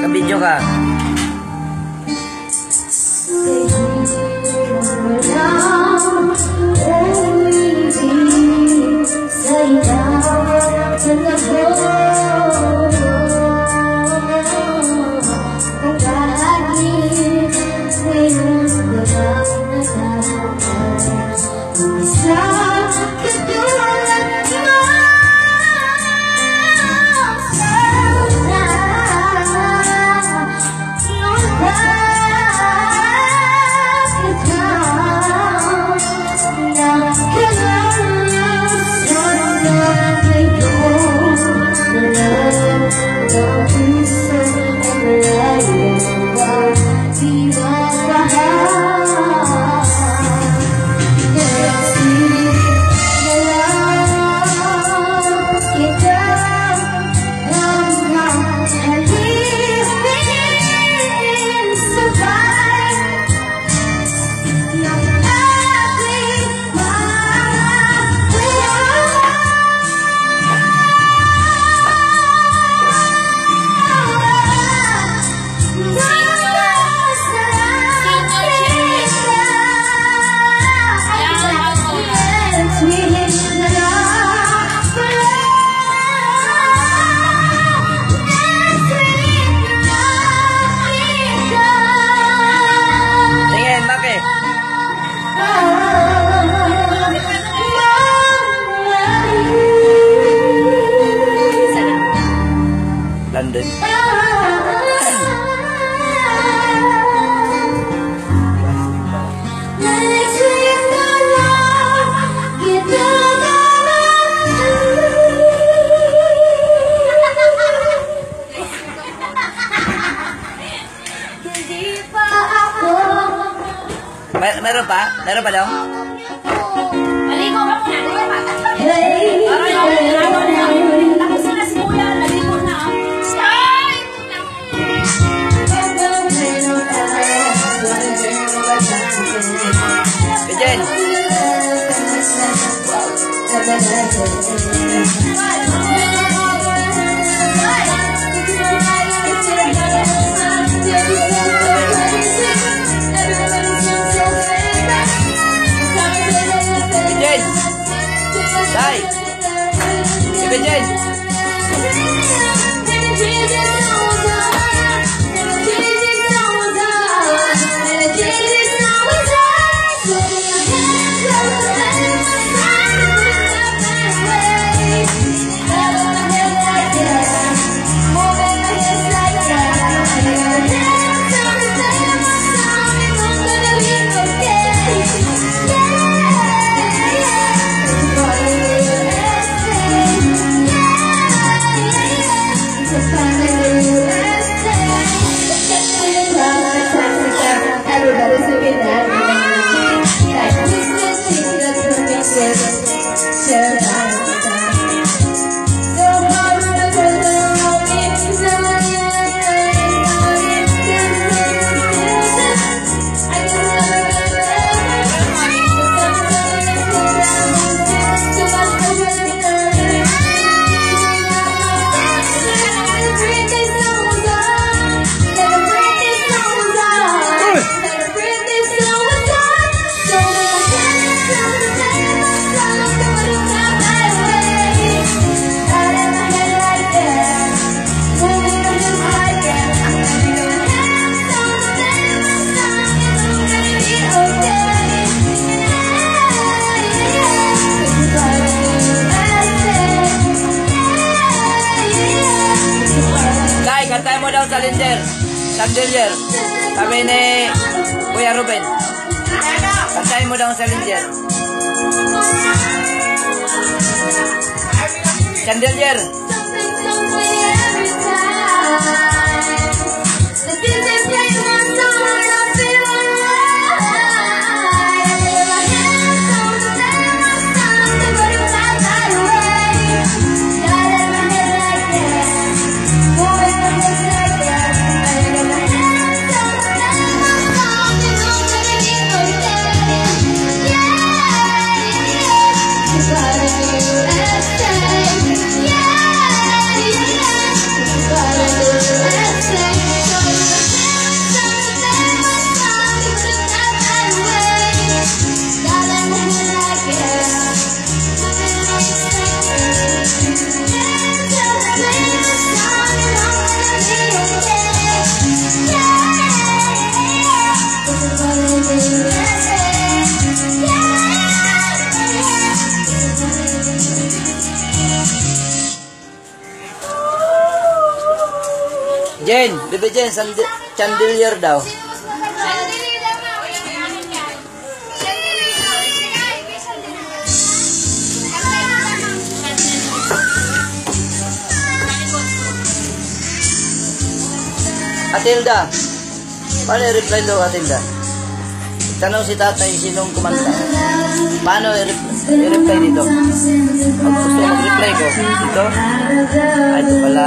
Kabidyo ka. Daydreams London Meron pa? Meron pa dong? Дай! Тебе дядь! Kantahin mo daw Challenger. Challenger. Sabi ni Kuya Ruben. Kantahin mo daw Challenger. Challenger. Yeah. Jen, Bebe Jen, chandelier daw. Atilda, paano i-reply daw Atilda? Tanong si tatay sinong kumanta. Paano i-reply, dito? Pag gusto mag-reply ko, dito? Ah, ito pala.